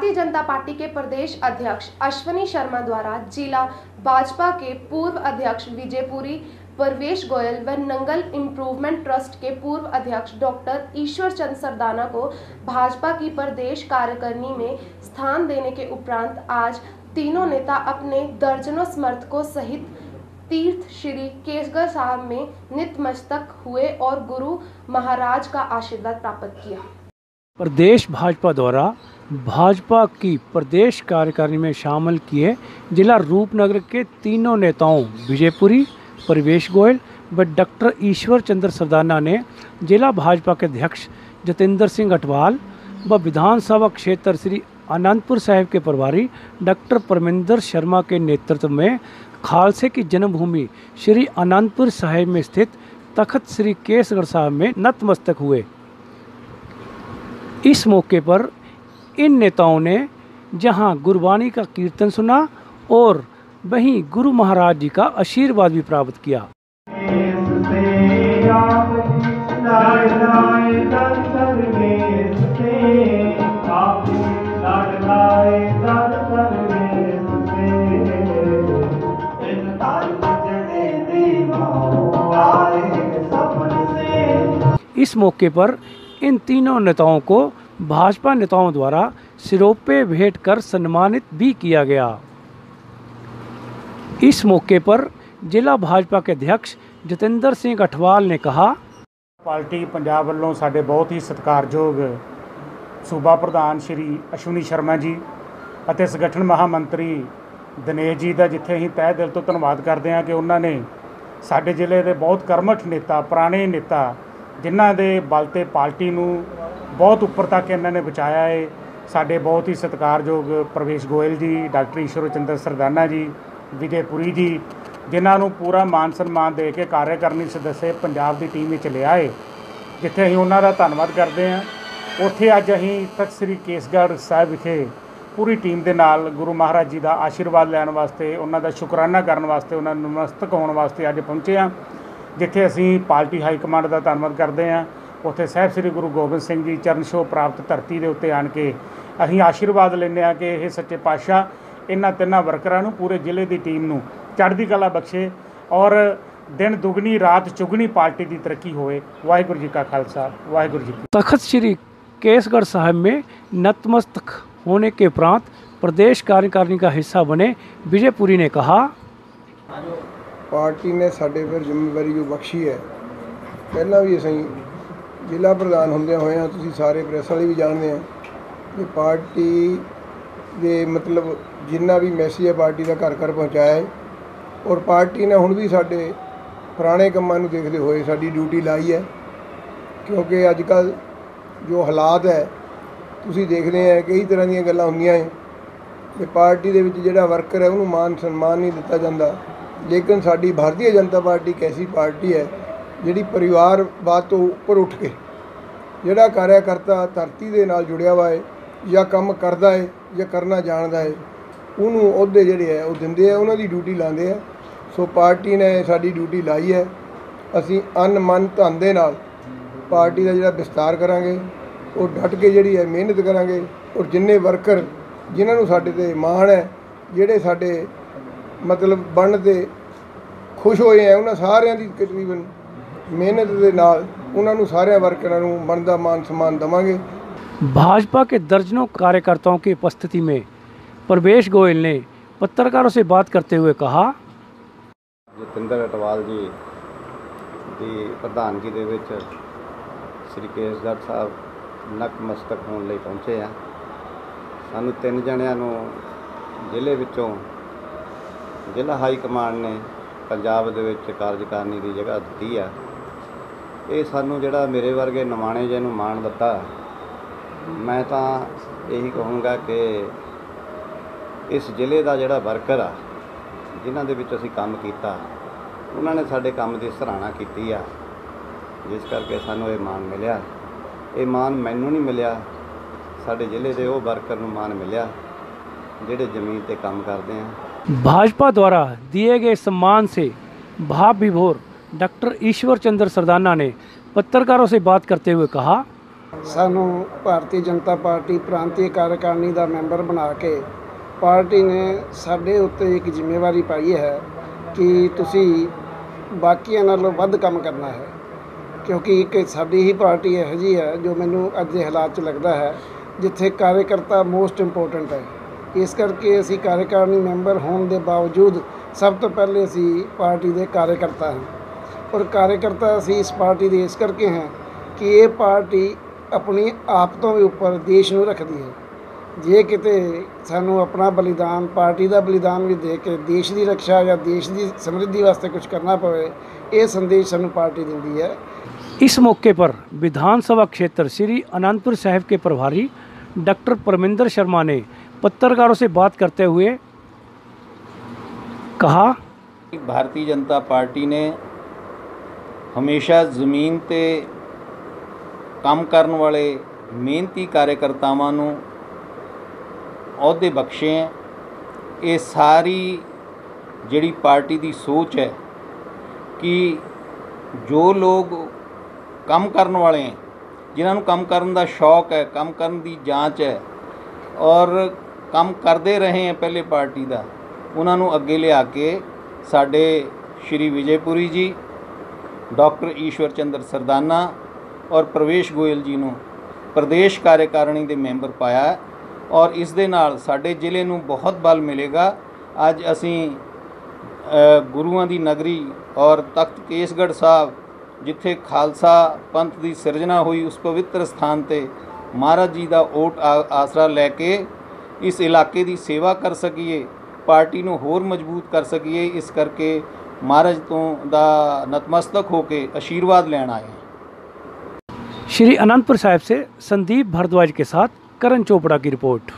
Bharatiya Janata party के प्रदेश अध्यक्ष अश्वनी शर्मा द्वारा जिला भाजपा के पूर्व अध्यक्ष विजयपुरी, परवेश गोयल व नंगल इम्प्रूवमेंट ट्रस्ट के पूर्व अध्यक्ष डॉक्टर ईश्वर चंद सरदाना को भाजपा की प्रदेश कार्यकारिणी में स्थान देने के उपरांत आज तीनों नेता अपने दर्जनों समर्थकों सहित तीर्थ श्री केसगढ़ साहब में नितमस्तक हुए और गुरु महाराज का आशीर्वाद प्राप्त किया। प्रदेश भाजपा द्वारा भाजपा की प्रदेश कार्यकारिणी में शामिल किए जिला रूपनगर के तीनों नेताओं, विजयपुरी, परिवेश गोयल व डॉक्टर ईश्वर चंद्र सरदाना ने जिला भाजपा के अध्यक्ष जतेंद्र सिंह अटवाल व विधानसभा क्षेत्र श्री आनंदपुर साहिब के प्रभारी डॉक्टर परमिंदर शर्मा के नेतृत्व में खालसे की जन्मभूमि श्री आनंदपुर साहिब में स्थित तखत श्री केसगढ़ साहब में नतमस्तक हुए। इस मौके पर इन नेताओं ने जहाँ गुरबानी का कीर्तन सुना और वहीं गुरु महाराज जी का आशीर्वाद भी प्राप्त किया। इस मौके पर इन तीनों नेताओं को भाजपा नेताओं द्वारा सिरोपे भेंट कर सम्मानित भी किया गया इस मौके पर जिला भाजपा के अध्यक्ष जतेंद्र सिंह अठवाल ने कहा ਪਾਰਟੀ ਪੰਜਾਬ ਵੱਲੋਂ ਸਾਡੇ ਬਹੁਤ ਹੀ ਸਤਿਕਾਰਯੋਗ ਸੂਬਾ ਪ੍ਰਧਾਨ ਸ਼੍ਰੀ ਅਸ਼ਵਨੀ ਸ਼ਰਮਾ ਜੀ ਅਤੇ ਸੰਗਠਨ ਮਹਾਮੰਤਰੀ ਦਿਨੇਸ਼ ਜੀ ਦਾ ਜਿੱਥੇ ਅਸੀਂ ਤਹਿ ਦਿਲ ਤੋਂ ਧੰਨਵਾਦ ਕਰਦੇ ਹਾਂ ਕਿ ਉਹਨਾਂ ਨੇ ਸਾਡੇ ਜ਼ਿਲ੍ਹੇ ਦੇ ਬਹੁਤ ਕਰਮਠ ਨੇਤਾ ਪੁਰਾਣੇ ਨੇਤਾ ਜਿਨ੍ਹਾਂ ਦੇ ਬਲ ਤੇ ਪਾਰਟੀ ਨੂੰ ਬਹੁਤ ਉੱਪਰ ਤੱਕ ਇਹਨਾਂ ਨੇ ਬਚਾਇਆ ਏ। ਸਾਡੇ ਬਹੁਤ ਹੀ ਸਤਿਕਾਰਯੋਗ ਪ੍ਰਵੇਸ਼ ਗੋਇਲ ਜੀ, ਡਾਕਟਰ ਈਸ਼ਵਰ ਚੰਦਰ ਸਰਦਾਨਾ ਜੀ ਵਿਜੇਪੁਰੀ ਜੀ, ਜਿਨ੍ਹਾਂ ਨੂੰ ਪੂਰਾ ਮਾਨ ਸਨਮਾਨ ਦੇ ਕੇ ਕਾਰਜਕਾਰਨੀ ਸਦੱਸੇ ਪੰਜਾਬ ਦੀ ਟੀਮ ਵਿੱਚ ਲਿਆ ਏ। ਜਿੱਥੇ ਅਸੀਂ ਉਹਨਾਂ ਦਾ ਧੰਨਵਾਦ ਕਰਦੇ ਹਾਂ। ਉੱਥੇ ਅੱਜ ਅਸੀਂ ਤਖਤ ਸ੍ਰੀ ਕੇਸਗੜ੍ਹ ਸਾਹਿਬ ਵਿਖੇ ਪੂਰੀ ਟੀਮ ਦੇ ਨਾਲ ਗੁਰੂ ਮਹਾਰਾਜ ਜੀ ਦਾ ਆਸ਼ੀਰਵਾਦ ਲੈਣ ਵਾਸਤੇ, ਉਹਨਾਂ ਦਾ ਸ਼ੁਕਰਾਨਾ ਕਰਨ ਵਾਸਤੇ, ਉਹਨਾਂ ਨੂੰ ਨਮਸਤਕ ਹੋਣ ਵਾਸਤੇ ਅੱਜ ਪਹੁੰਚੇ ਹਾਂ। ਜਿੱਥੇ ਅਸੀਂ ਪਾਰਟੀ ਹਾਈ ਕਮਾਂਡ ਦਾ ਧੰਨਵਾਦ ਕਰਦੇ ਹਾਂ ਉੱਥੇ ਸਾਹਿਬ ਸ੍ਰੀ ਗੁਰੂ ਗੋਬਿੰਦ ਸਿੰਘ ਜੀ ਚਰਨ ਛੋਹ ਪ੍ਰਾਪਤ ਧਰਤੀ ਦੇ ਉੱਤੇ ਆਣ ਕੇ ਅਸੀਂ ਆਸ਼ੀਰਵਾਦ ਲੈਂਦੇ ਹਾਂ ਕਿ ਇਹ ਸੱਚੇ ਪਾਤਸ਼ਾਹ ਇਹਨਾਂ ਤਿੰਨਾਂ ਵਰਕਰਾਂ ਨੂੰ ਪੂਰੇ ਜ਼ਿਲ੍ਹੇ ਦੀ ਟੀਮ ਨੂੰ ਚੜ੍ਹਦੀ ਕਲਾ ਬਖਸ਼ੇ ਔਰ ਦਿਨ ਦੁਗਣੀ ਰਾਤ ਚੁਗਣੀ ਪਾਰਟੀ ਦੀ ਤਰੱਕੀ ਹੋਵੇ ਵਾਹਿਗੁਰੂ ਜੀ ਕਾ ਖਾਲਸਾ ਵਾਹਿਗੁਰੂ ਜੀ ਕੀ तखत श्री केसगढ़ साहब में नतमस्तक होने के उपरांत प्रदेश कार्यकारिणी का हिस्सा बने विजयपुरी ने कहा ਪਾਰਟੀ ਨੇ ਸਾਡੇ ਫਿਰ ਜ਼ਿੰਮੇਵਾਰੀ ਜੋ ਬਖਸ਼ੀ ਹੈ, ਪਹਿਲਾਂ ਵੀ ਅਸੀਂ ਜ਼ਿਲ੍ਹਾ ਪ੍ਰਧਾਨ ਹੁੰਦਿਆਂ ਹੋਇਆਂ ਤੁਸੀਂ ਸਾਰੇ ਪ੍ਰੈਸ ਵਾਲੇ ਵੀ ਜਾਣਦੇ ਆ ਕਿ ਪਾਰਟੀ ਦੇ ਮਤਲਬ ਜਿੰਨਾ ਵੀ ਮੈਸੇਜ ਹੈ ਪਾਰਟੀ ਦਾ ਘਰ ਘਰ ਪਹੁੰਚਾਇਆ ਹੈ ਔਰ ਪਾਰਟੀ ਨੇ ਹੁਣ ਵੀ ਸਾਡੇ ਪੁਰਾਣੇ ਕੰਮਾਂ ਨੂੰ ਦੇਖਦੇ ਹੋਏ ਸਾਡੀ ਡਿਊਟੀ ਲਾਈ ਹੈ, ਕਿਉਂਕਿ ਅੱਜ ਕੱਲ ਜੋ ਹਾਲਾਤ ਹੈ, ਤੁਸੀਂ ਦੇਖਦੇ ਆ ਕਈ ਤਰ੍ਹਾਂ ਦੀਆਂ ਗੱਲਾਂ ਹੁੰਦੀਆਂ ਹੈ ਕਿ ਪਾਰਟੀ ਦੇ ਵਿੱਚ ਜਿਹੜਾ ਵਰਕਰ ਹੈ ਉਹਨੂੰ ਮਾਨ ਸਨਮਾਨ ਨਹੀਂ ਦਿੱਤਾ ਜਾਂਦਾ। ਲੇਕਿਨ ਸਾਡੀ ਭਾਰਤੀ ਜਨਤਾ ਪਾਰਟੀ ਇੱਕ ਐਸੀ ਪਾਰਟੀ ਹੈ ਜਿਹੜੀ ਪਰਿਵਾਰਵਾਦ ਤੋਂ ਉੱਪਰ ਉੱਠ ਕੇ ਜਿਹੜਾ ਕਾਰਿਆਕਰਤਾ ਧਰਤੀ ਦੇ ਨਾਲ ਜੁੜਿਆ ਹੋਇਆ ਹੈ, ਜਾਂ ਕੰਮ ਕਰਦਾ ਹੈ, ਜਾਂ ਕਰਨਾ ਜਾਣਦਾ ਹੈ, ਉਹਨੂੰ ਅਹੁਦੇ ਜਿਹੜੇ ਹੈ, ਉਹ ਦਿੰਦੇ ਆ ਉਹਨਾਂ ਦੀ ਡਿਊਟੀ ਲਾਉਂਦੇ ਆ ਸੋ ਪਾਰਟੀ ਨੇ ਸਾਡੀ ਡਿਊਟੀ ਲਾਈ ਹੈ। ਅਸੀਂ ਅਨ ਮਨ ਧਨ ਦੇ ਨਾਲ ਪਾਰਟੀ ਦਾ ਜਿਹੜਾ ਵਿਸਤਾਰ ਕਰਾਂਗੇ, ਉਹ ਡਟ ਕੇ ਜਿਹੜੀ ਹੈ ਮਿਹਨਤ ਕਰਾਂਗੇ, ਔਰ ਜਿੰਨੇ ਵਰਕਰ ਜਿਨ੍ਹਾਂ ਨੂੰ ਸਾਡੇ ਤੇ ਮਾਣ ਹੈ, ਜਿਹੜੇ ਸਾਡੇ ਮਤਲਬ ਬਣਨ ਤੇ ਖੁਸ਼ ਹੋਏ ਆ ਉਹਨਾਂ ਸਾਰਿਆਂ ਦੀ ਤਕਰੀਬਨ ਮਿਹਨਤ ਦੇ ਨਾਲ ਉਹਨਾਂ ਨੂੰ ਸਾਰਿਆਂ ਵਰਕਰਾਂ ਨੂੰ ਬਣਦਾ ਮਾਨ ਸਨਮਾਨ ਦਵਾਂਗੇ भाजपा के दर्जनों कार्यकर्ताओं की उपस्थिति में प्रवेश गोयल ने पत्रकारों से बात करते हुए कहा ਜਤਿੰਦਰ ਅਟਵਾਲ ਜੀ ਦੀ ਪ੍ਰਧਾਨਗੀ ਦੇ ਵਿੱਚ ਸ੍ਰੀ ਕੇਸਗੜ੍ਹ ਸਾਹਿਬ ਨਕਮਸਤਕ ਹੋਣ ਲਈ ਪਹੁੰਚੇ ਆ ਸਾਨੂੰ ਤਿੰਨ ਜਣਿਆਂ ਨੂੰ ਜ਼ਿਲ੍ਹੇ ਵਿੱਚੋਂ ਜ਼ਿਲ੍ਹਾ ਹਾਈ ਕਮਾਂਡ ਨੇ ਪੰਜਾਬ ਦੇ ਵਿੱਚ ਕਾਰਜਕਾਰਨੀ ਦੀ ਜਗ੍ਹਾ ਦਿੱਤੀ ਆ। ਇਹ ਸਾਨੂੰ ਜਿਹੜਾ ਮੇਰੇ ਵਰਗੇ ਨਿਮਾਣੇ ਜੇ ਨੂੰ ਮਾਣ ਦਿੱਤਾ। ਮੈਂ ਤਾਂ ਇਹੀ ਕਹੂੰਗਾ ਕਿ ਇਸ ਜ਼ਿਲ੍ਹੇ ਦਾ ਜਿਹੜਾ ਵਰਕਰ ਆ, ਜਿਨ੍ਹਾਂ ਦੇ ਵਿੱਚ ਅਸੀਂ ਕੰਮ ਕੀਤਾ, ਉਹਨਾਂ ਨੇ ਸਾਡੇ ਕੰਮ ਦੀ ਸਰਾਹਨਾ ਕੀਤੀ ਆ। ਜਿਸ ਕਰਕੇ ਸਾਨੂੰ ਇਹ ਮਾਣ ਮਿਲਿਆ। ਇਹ ਮਾਣ ਮੈਨੂੰ ਨਹੀਂ ਮਿਲਿਆ। ਸਾਡੇ ਜ਼ਿਲ੍ਹੇ ਦੇ ਉਹ ਵਰਕਰ ਨੂੰ ਮਾਣ ਮਿਲਿਆ, ਜਿਹੜੇ ਜ਼ਮੀਨ ਤੇ ਕੰਮ ਕਰਦੇ ਆ। भाजपा द्वारा दिए गए सम्मान से भाव विभोर डॉक्टर ईश्वर चंद्र सरदाना ने पत्रकारों से बात करते हुए कहा ਸਾਨੂੰ ਭਾਰਤੀ ਜਨਤਾ ਪਾਰਟੀ ਪ੍ਰਾਂਤੀ ਕਾਰਜਕਾਰਨੀ ਦਾ ਮੈਂਬਰ ਬਣਾ ਕੇ ਪਾਰਟੀ ਨੇ ਸਾਡੇ ਉੱਤੇ ਇੱਕ ਜ਼ਿੰਮੇਵਾਰੀ ਪਾਈ ਹੈ ਕਿ ਤੁਸੀਂ ਬਾਕੀਆਂ ਨਾਲੋਂ ਵੱਧ ਕੰਮ ਕਰਨਾ ਹੈ ਕਿਉਂਕਿ ਇੱਕ ਸਾਡੀ ਹੀ ਪਾਰਟੀ ਇਹੋ ਜਿਹੀ ਹੈ ਜੋ ਮੈਨੂੰ ਅੱਜ ਦੇ ਹਾਲਾਤ 'ਚ ਲੱਗਦਾ ਹੈ ਜਿੱਥੇ ਕਾਰਜਕਰਤਾ ਮੋਸਟ ਇੰਪੋਰਟੈਂਟ ਹੈ ਇਸ ਕਰਕੇ ਅਸੀਂ ਕਾਰਜਕਾਰਨੀ ਮੈਂਬਰ ਹੋਣ ਦੇ ਬਾਵਜੂਦ ਸਭ ਤੋਂ ਪਹਿਲੇ ਅਸੀਂ ਪਾਰਟੀ ਦੇ ਕਾਰਜਕਰਤਾ ਹਾਂ ਔਰ ਕਾਰਜਕਰਤਾ ਅਸੀਂ ਇਸ ਪਾਰਟੀ ਦੇ ਇਸ ਕਰਕੇ ਹਾਂ ਕਿ ਇਹ ਪਾਰਟੀ ਆਪਣੀ ਆਪ ਤੋਂ ਵੀ ਉੱਪਰ ਦੇਸ਼ ਨੂੰ ਰੱਖਦੀ ਹੈ ਜੇ ਕਿਤੇ ਸਾਨੂੰ ਆਪਣਾ ਬਲੀਦਾਨ ਪਾਰਟੀ ਦਾ ਬਲੀਦਾਨ ਵੀ ਦੇ ਕੇ ਦੇਸ਼ ਦੀ ਰੱਖਿਆ ਜਾਂ ਦੇਸ਼ ਦੀ ਸਮਰਿੱਧੀ ਵਾਸਤੇ ਕੁਝ ਕਰਨਾ ਪਵੇ ਇਹ ਸੰਦੇਸ਼ ਸਾਨੂੰ ਪਾਰਟੀ ਦਿੰਦੀ ਹੈ इस मौके पर विधानसभा क्षेत्र श्री अनंतपुर साहिब के प्रभारी डॉक्टर परमिंदर शर्मा ने पत्रकारों से बात करते हुए कहा ਭਾਰਤੀ ਜਨਤਾ ਪਾਰਟੀ ਨੇ ਹਮੇਸ਼ਾ ਜ਼ਮੀਨ ਤੇ ਕੰਮ ਕਰਨ ਵਾਲੇ ਮਿਹਨਤੀ ਕਾਰਜਕਰਤਾਵਾਂ ਨੂੰ ਅਹੁਦੇ ਬਖਸ਼ੇ ਹੈ ਇਹ ਸਾਰੀ ਜਿਹੜੀ ਪਾਰਟੀ ਦੀ ਸੋਚ ਹੈ ਕਿ ਜੋ ਲੋਕ ਕੰਮ ਕਰਨ ਵਾਲੇ ਹੈ ਜਿਨ੍ਹਾਂ ਨੂੰ ਕੰਮ ਕਰਨ ਦਾ ਸ਼ੌਕ ਹੈ ਕੰਮ ਕਰਨ ਦੀ ਜਾਂਚ ਹੈ ਔਰ ਕੰਮ ਕਰਦੇ ਰਹੇ ਹੈ ਪਹਿਲੇ ਪਾਰਟੀ ਦਾ, ਉਹਨਾਂ ਨੂੰ ਅੱਗੇ ਲਿਆ ਕੇ ਸਾਡੇ ਸ਼੍ਰੀ ਵਿਜੇਪੁਰੀ ਜੀ, ਡਾਕਟਰ ਈਸ਼ਵਰ ਚੰਦਰ ਸਰਦਾਨਾ ਔਰ ਪ੍ਰਵੇਸ਼ ਗੋਇਲ ਜੀ ਨੂੰ ਪ੍ਰਦੇਸ਼ ਕਾਰਜਕਾਰਣੀ ਦੇ ਮੈਂਬਰ ਪਾਇਆ ਔਰ ਇਸ ਦੇ ਨਾਲ ਸਾਡੇ ਜ਼ਿਲ੍ਹੇ ਨੂੰ ਬਹੁਤ ਬਲ ਮਿਲੇਗਾ। ਅੱਜ ਅਸੀਂ ਗੁਰੂਆਂ ਦੀ ਨਗਰੀ ਔਰ ਤਖਤ ਕੇਸਗੜ੍ਹ ਸਾਹਿਬ, ਜਿੱਥੇ ਖਾਲਸਾ ਪੰਥ ਦੀ ਸਿਰਜਣਾ ਹੋਈ ਉਸ ਪਵਿੱਤਰ ਸਥਾਨ ਤੇ ਮਹਾਰਾਜ ਜੀ ਦਾ ਓਟ ਆ- ਆਸਰਾ ਲੈ ਕੇ ਇਸ ਇਲਾਕੇ ਦੀ ਸੇਵਾ ਕਰ ਸਕੀਏ ਪਾਰਟੀ ਨੂੰ ਹੋਰ ਮਜ਼ਬੂਤ ਕਰ ਸਕੀਏ ਇਸ ਕਰਕੇ ਮਹਾਰਾਜ ਤੋਂ ਦਾ ਨਤਮਸਤਕ ਹੋ ਕੇ ਆਸ਼ੀਰਵਾਦ ਲੈਣ ਆਏ ਹਾਂ श्री अनंतपुर साहिब से संदीप भारद्वाज के साथ करण चोपड़ा की रिपोर्ट